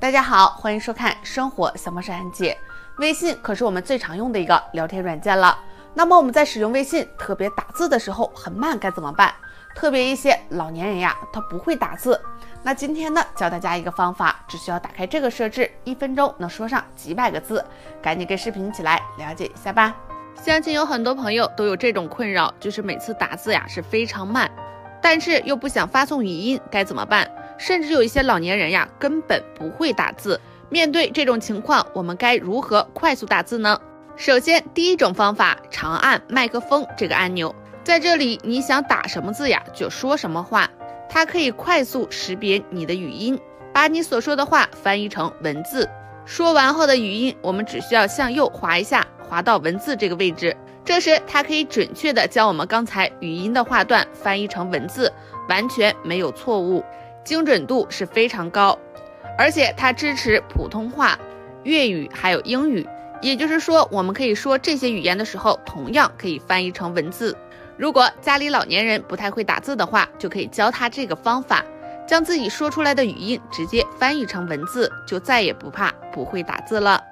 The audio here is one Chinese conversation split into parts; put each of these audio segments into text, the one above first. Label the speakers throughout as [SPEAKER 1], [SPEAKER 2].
[SPEAKER 1] 大家好，欢迎收看《生活小模式安姐》。微信可是我们最常用的一个聊天软件了。那么我们在使用微信，特别打字的时候很慢，该怎么办？特别一些老年人呀，他不会打字。那今天呢，教大家一个方法，只需要打开这个设置，一分钟能说上几百个字。赶紧跟视频一起来了解一下吧。
[SPEAKER 2] 相信有很多朋友都有这种困扰，就是每次打字呀是非常慢，但是又不想发送语音，该怎么办？甚至有一些老年人呀，根本不会打字。面对这种情况，我们该如何快速打字呢？首先，第一种方法，长按麦克风这个按钮，在这里你想打什么字呀，就说什么话，它可以快速识别你的语音，把你所说的话翻译成文字。说完后的语音，我们只需要向右滑一下，滑到文字这个位置，这时它可以准确的将我们刚才语音的话段翻译成文字，完全没有错误。精准度是非常高，而且它支持普通话、粤语还有英语，也就是说，我们可以说这些语言的时候，同样可以翻译成文字。如果家里老年人不太会打字的话，就可以教他这个方法，将自己说出来的语音直接翻译成文字，就再也不怕不会打字了。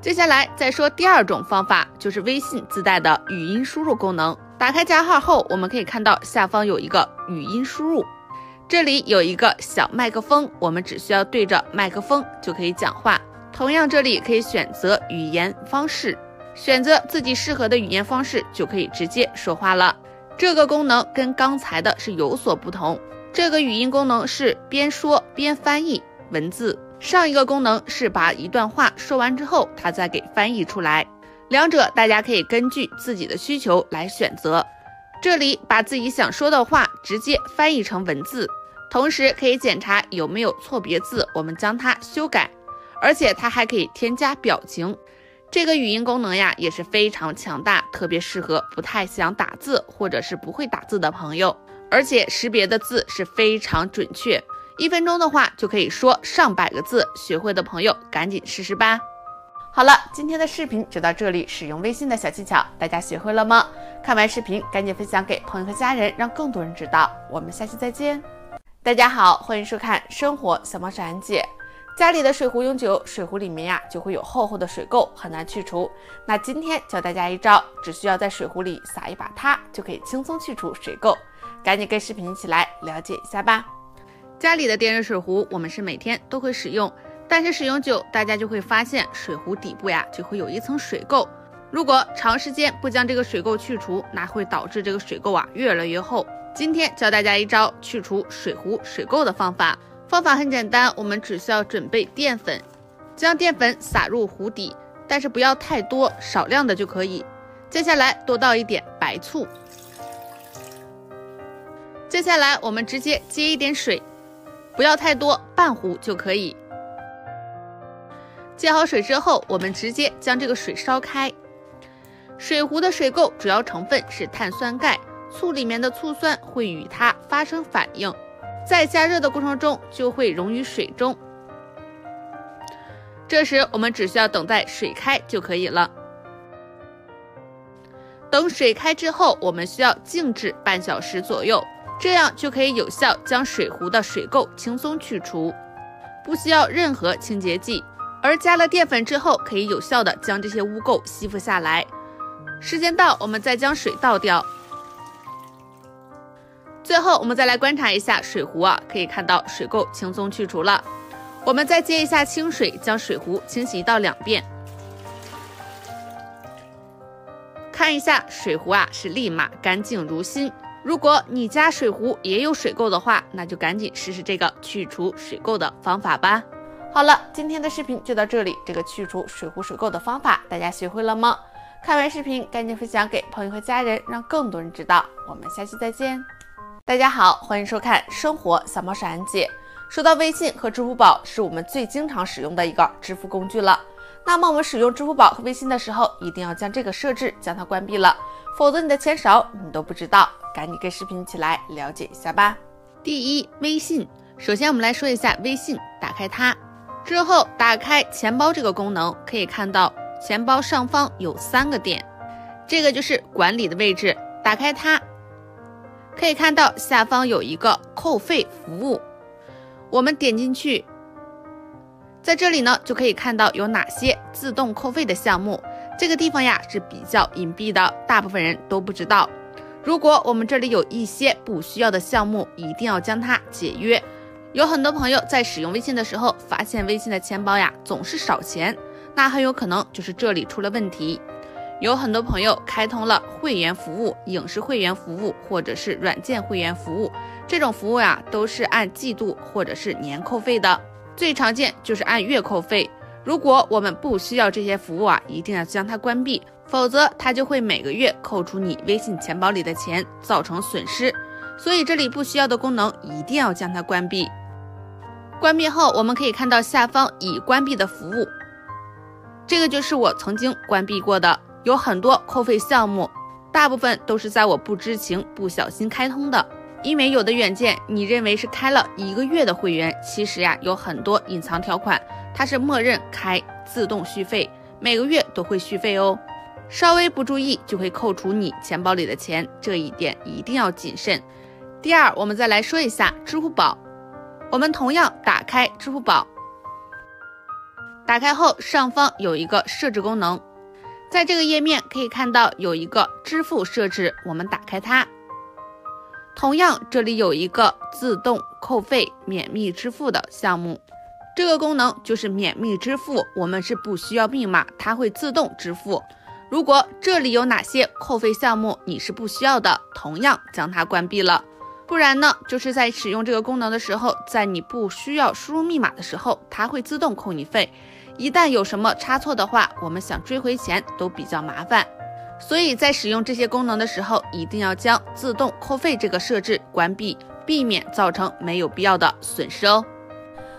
[SPEAKER 2] 接下来再说第二种方法，就是微信自带的语音输入功能。打开加号后，我们可以看到下方有一个语音输入。这里有一个小麦克风，我们只需要对着麦克风就可以讲话。同样，这里可以选择语言方式，选择自己适合的语言方式就可以直接说话了。这个功能跟刚才的是有所不同，这个语音功能是边说边翻译文字，上一个功能是把一段话说完之后，它再给翻译出来。两者大家可以根据自己的需求来选择。这里把自己想说的话直接翻译成文字。同时可以检查有没有错别字，我们将它修改，而且它还可以添加表情。这个语音功能呀也是非常强大，特别适合不太想打字或者是不会打字的朋友，而且识别的字是非常准确，一分钟的话就可以说上百个字。学会的朋友赶紧试试吧。
[SPEAKER 1] 好了，今天的视频就到这里，使用微信的小技巧大家学会了吗？看完视频赶紧分享给朋友和家人，让更多人知道。我们下期再见。大家好，欢迎收看《生活小猫安姐》。家里的水壶用久，水壶里面呀就会有厚厚的水垢，很难去除。那今天教大家一招，只需要在水壶里撒一把它，就可以轻松去除水垢。赶紧跟视频一起来了解一下吧。
[SPEAKER 2] 家里的电热水壶，我们是每天都会使用，但是使用久，大家就会发现水壶底部呀就会有一层水垢。如果长时间不将这个水垢去除，那会导致这个水垢啊越来越厚。今天教大家一招去除水壶水垢的方法。方法很简单，我们只需要准备淀粉，将淀粉撒入壶底，但是不要太多，少量的就可以。接下来多倒一点白醋。接下来我们直接接一点水，不要太多，半壶就可以。接好水之后，我们直接将这个水烧开。水壶的水垢主要成分是碳酸钙。醋里面的醋酸会与它发生反应，在加热的过程中就会溶于水中。这时我们只需要等待水开就可以了。等水开之后，我们需要静置半小时左右，这样就可以有效将水壶的水垢轻松去除，不需要任何清洁剂。而加了淀粉之后，可以有效的将这些污垢吸附下来。时间到，我们再将水倒掉。最后，我们再来观察一下水壶啊，可以看到水垢轻松去除了。我们再接一下清水，将水壶清洗一到两遍。看一下水壶啊，是立马干净如新。如果你家水壶也有水垢的话，那就赶紧试试这个去除水垢的方法吧。
[SPEAKER 1] 好了，今天的视频就到这里。这个去除水壶水垢的方法，大家学会了吗？看完视频赶紧分享给朋友和家人，让更多人知道。我们下期再见。大家好，欢迎收看《生活小猫闪姐》。说到微信和支付宝，是我们最经常使用的一个支付工具了。那么我们使用支付宝和微信的时候，一定要将这个设置将它关闭了，否则你的钱少你都不知道。赶紧跟视频一起来了解一下吧。
[SPEAKER 2] 第一，微信。首先我们来说一下微信，打开它之后，打开钱包这个功能，可以看到钱包上方有三个点，这个就是管理的位置。打开它。可以看到下方有一个扣费服务，我们点进去，在这里呢，就可以看到有哪些自动扣费的项目。这个地方呀是比较隐蔽的，大部分人都不知道。如果我们这里有一些不需要的项目，一定要将它解约。有很多朋友在使用微信的时候，发现微信的钱包呀总是少钱，那很有可能就是这里出了问题。有很多朋友开通了会员服务、影视会员服务或者是软件会员服务，这种服务呀都是按季度或者是年扣费的，最常见就是按月扣费。如果我们不需要这些服务啊，一定要将它关闭，否则它就会每个月扣除你微信钱包里的钱，造成损失。所以这里不需要的功能一定要将它关闭。关闭后，我们可以看到下方已关闭的服务，这个就是我曾经关闭过的，有很多扣费项目，大部分都是在我不知情、不小心开通的。因为有的软件你认为是开了一个月的会员，其实呀有很多隐藏条款。它是默认开自动续费，每个月都会续费哦，稍微不注意就会扣除你钱包里的钱，这一点一定要谨慎。第二，我们再来说一下支付宝，我们同样打开支付宝，打开后上方有一个设置功能，在这个页面可以看到有一个支付设置，我们打开它，同样这里有一个自动扣费免密支付的项目。这个功能就是免密支付，我们是不需要密码，它会自动支付。如果这里有哪些扣费项目你是不需要的，同样将它关闭了。不然呢，就是在使用这个功能的时候，在你不需要输入密码的时候，它会自动扣你费。一旦有什么差错的话，我们想追回钱都比较麻烦。所以在使用这些功能的时候，一定要将自动扣费这个设置关闭，避免造成没有必要的损失哦。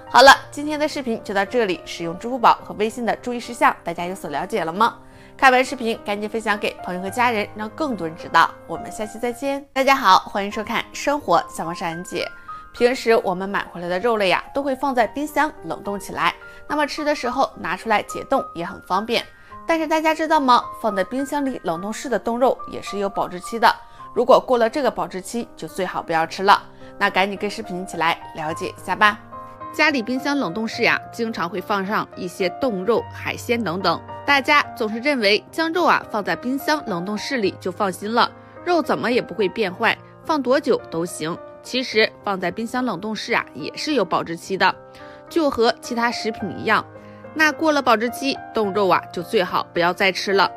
[SPEAKER 1] 好了，今天的视频就到这里。使用支付宝和微信的注意事项，大家有所了解了吗？看完视频赶紧分享给朋友和家人，让更多人知道。我们下期再见。大家好，欢迎收看《生活小王珊姐》。平时我们买回来的肉类呀，都会放在冰箱冷冻起来，那么吃的时候拿出来解冻也很方便。但是大家知道吗？放在冰箱里冷冻室的冻肉也是有保质期的，如果过了这个保质期，就最好不要吃了。那赶紧跟视频一起来了解一下吧。
[SPEAKER 2] 家里冰箱冷冻室呀，经常会放上一些冻肉、海鲜等等。大家总是认为将肉啊放在冰箱冷冻室里就放心了，肉怎么也不会变坏，放多久都行。其实放在冰箱冷冻室啊也是有保质期的，就和其他食品一样。那过了保质期，冻肉啊就最好不要再吃了。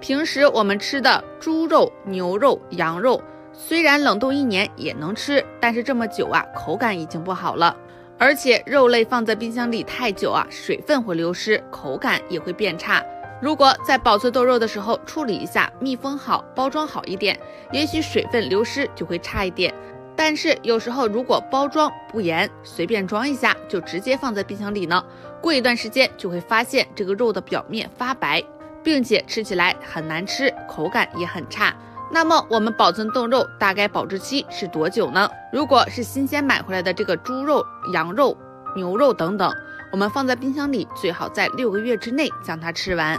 [SPEAKER 2] 平时我们吃的猪肉、牛肉、羊肉，虽然冷冻一年也能吃，但是这么久啊，口感已经不好了。而且肉类放在冰箱里太久啊，水分会流失，口感也会变差。如果在保存冻肉的时候处理一下，密封好，包装好一点，也许水分流失就会差一点。但是有时候如果包装不严，随便装一下就直接放在冰箱里呢，过一段时间就会发现这个肉的表面发白，并且吃起来很难吃，口感也很差。那么我们保存冻肉大概保质期是多久呢？如果是新鲜买回来的这个猪肉、羊肉、牛肉等等，我们放在冰箱里最好在六个月之内将它吃完。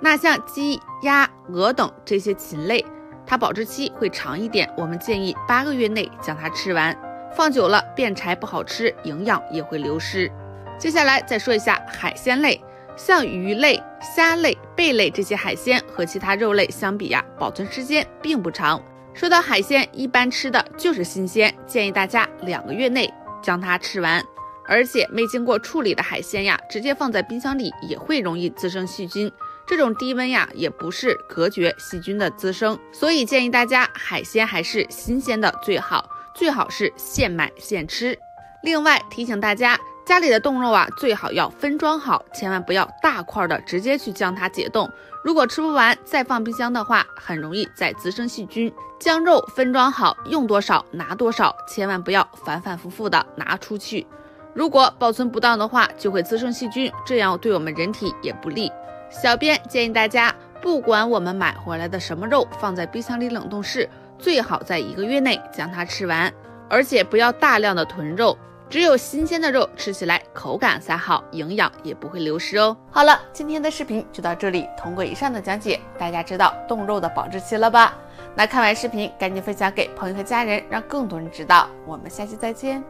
[SPEAKER 2] 那像鸡、鸭、鹅等这些禽类，它保质期会长一点，我们建议八个月内将它吃完。放久了变柴不好吃，营养也会流失。接下来再说一下海鲜类。像鱼类、虾类、贝类这些海鲜和其他肉类相比呀，保存时间并不长。说到海鲜，一般吃的就是新鲜，建议大家两个月内将它吃完。而且没经过处理的海鲜呀，直接放在冰箱里也会容易滋生细菌。这种低温呀，也不是隔绝细菌的滋生，所以建议大家海鲜还是新鲜的最好，最好是现买现吃。另外提醒大家。家里的冻肉啊，最好要分装好，千万不要大块的直接去将它解冻。如果吃不完再放冰箱的话，很容易再滋生细菌。将肉分装好，用多少拿多少，千万不要反反复复的拿出去。如果保存不当的话，就会滋生细菌，这样对我们人体也不利。小编建议大家，不管我们买回来的什么肉，放在冰箱里冷冻室，最好在一个月内将它吃完，而且不要大量的囤肉。只有新鲜的肉吃起来口感才好，营养也不会流失哦。
[SPEAKER 1] 好了，今天的视频就到这里。通过以上的讲解，大家知道冻肉的保质期了吧？那看完视频赶紧分享给朋友和家人，让更多人知道。我们下期再见。